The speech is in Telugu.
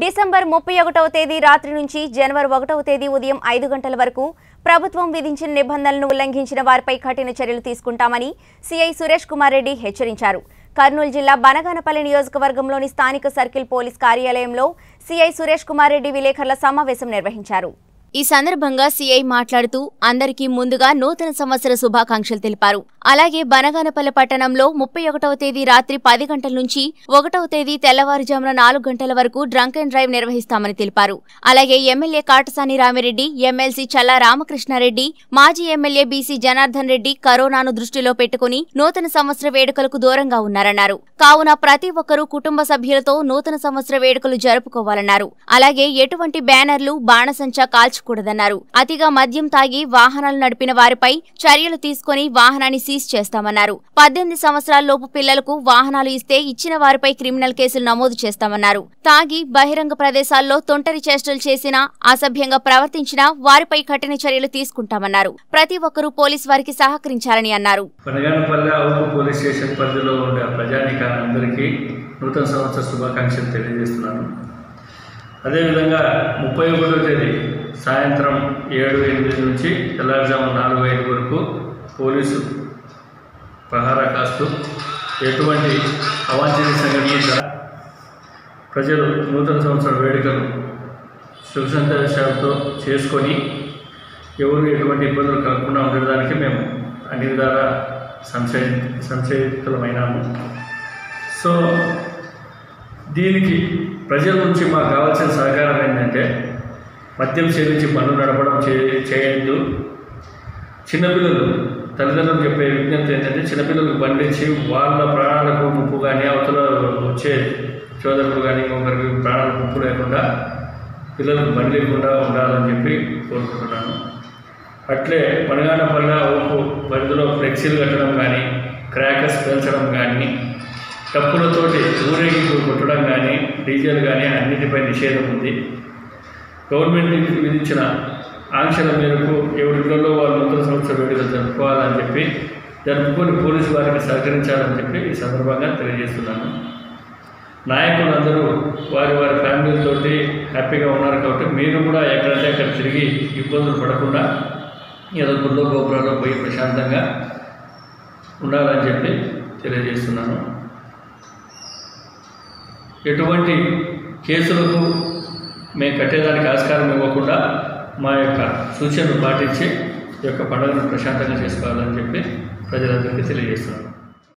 డిసెంబర్ ముప్పై ఒకటవ తేదీ రాత్రి నుంచి జనవరి ఒకటవ తేదీ ఉదయం ఐదు గంటల వరకు ప్రభుత్వం విధించిన నిబంధనలను ఉల్లంఘించిన వారిపై కఠిన చర్యలు తీసుకుంటామని సిఐ సురేష్ కుమార్ రెడ్డి హెచ్చరించారు. కర్నూలు జిల్లా బనగానపల్లి నియోజకవర్గంలోని స్థానిక సర్కిల్ పోలీస్ కార్యాలయంలో సిఐ సురేష్ కుమార్ రెడ్డి విలేకరుల సమావేశం నిర్వహించారు. ఈ సందర్భంగా సీఐ మాట్లాడుతూ అందరికీ ముందుగా నూతన సంవత్సర శుభాకాంక్షలు తెలిపారు. అలాగే బనగానపల్లె పట్టణంలో ముప్పై ఒకటవ తేదీ రాత్రి పది గంటల నుంచి ఒకటవ తేదీ తెల్లవారుజామున నాలుగు గంటల వరకు డ్రంక్ అండ్ డ్రైవ్ నిర్వహిస్తామని తెలిపారు. అలాగే ఎమ్మెల్యే కాటసాని రామిరెడ్డి ఎమ్మెల్సీ చల్లా రామకృష్ణారెడ్డి మాజీ ఎమ్మెల్యే బీసీ జనార్దన్ రెడ్డి కరోనాను దృష్టిలో పెట్టుకుని నూతన సంవత్సర వేడుకలకు దూరంగా ఉన్నారన్నారు. కావున ప్రతి ఒక్కరూ కుటుంబ సభ్యులతో నూతన సంవత్సర వేడుకలు జరుపుకోవాలన్నారు. అలాగే ఎటువంటి బ్యానర్లు బాణసంచా కాల్చకూడదన్నారు అతిగా మద్యం తాగి వాహనాలు నడిపిన వారిపై చర్యలు తీసుకుని వాహనాన్ని సీజ్ చేస్తామన్నారు. పద్దెనిమిది సంవత్సరాలలోపు పిల్లలకు వాహనాలు ఇస్తే ఇచ్చిన వారిపై క్రిమినల్ కేసులు నమోదు చేస్తామన్నారు. తాగి బహిరంగ ప్రదేశాల్లో తొంటరి చేష్టలు చేసినా అసభ్యంగా ప్రవర్తించినా వారిపై కఠిన చర్యలు తీసుకుంటామన్నారు. ప్రతి ఒక్కరూ పోలీస్ వారికి సహకరించాలని అన్నారు. పోలీస్ స్టేషన్ పరిధిలో ఉండే నూతన సంవత్సర శుభాకాంక్షలు తెలియజేస్తున్నాను. అదేవిధంగా ముప్పై ఒకటో తేదీ సాయంత్రం ఏడు ఎనిమిది నుంచి తెల్లారుజాము నాలుగు ఐదు వరకు పోలీసు పహారా కాస్తూ ఎటువంటి అవాంఛనీయ సంఘటన ప్రజలు నూతన సంవత్సర వేడుకలు సుఖ సంతోషాలతో చేసుకొని ఎవరు ఎటువంటి ఇబ్బందులు కలగకుండా ఉండడానికి మేము అన్ని విధాలా సంశయ సంశయితులమైనాము. సో దీనికి ప్రజల నుంచి మాకు కావాల్సిన సహకారం ఏంటంటే మద్యం సేవించి పనులు నడపడం చే చేయొద్దు. చిన్నపిల్లలు తల్లిదండ్రులు చెప్పే విజ్ఞప్తి ఏంటంటే చిన్నపిల్లలకు బండించి వాళ్ళ ప్రాణాలకు ముప్పు కానీ అవతల వచ్చే చోదరులు కానీ ఇంకొకరికి ప్రాణాలకు ముప్పు లేకుండా పిల్లలకు బండి లేకుండా ఉండాలని చెప్పి కోరుకుంటున్నాను. అట్లే పనగానపల్లె ఊపు పరిధిలో ఫ్లెక్సీలు కట్టడం కానీ క్రాకర్స్ పెంచడం కానీ తప్పులతోటి ఊరేగింపు కొట్టడం కానీ డీజేలు కానీ అన్నిటిపై నిషేధం ఉంది. గవర్నమెంట్ విధించిన ఆంక్షల మేరకు ఎవరిలో వాళ్ళు నూతన సంవత్సర వేడుకలు జరుపుకోవాలని చెప్పి జరుపుకొని పోలీసు వారికి సహకరించాలని చెప్పి ఈ సందర్భంగా తెలియజేస్తున్నాను. నాయకులందరూ వారి వారి ఫ్యామిలీలతోటి హ్యాపీగా ఉన్నారు కాబట్టి మీరు కూడా ఎక్కడంటే అక్కడ తిరిగి ఇబ్బందులు పడకుండా ఏదో గుళ్ళో గోపురాల్లో పోయి ప్రశాంతంగా ఉండాలని చెప్పి తెలియజేస్తున్నాను. ఎటువంటి కేసులకు మేము కట్టేదానికి ఆస్కారం ఇవ్వకుండా మా యొక్క సూచనలు పాటించి ఈ యొక్క పండుగను ప్రశాంతంగా చేసుకోవాలని చెప్పి ప్రజలందరికీ తెలియజేస్తున్నాను.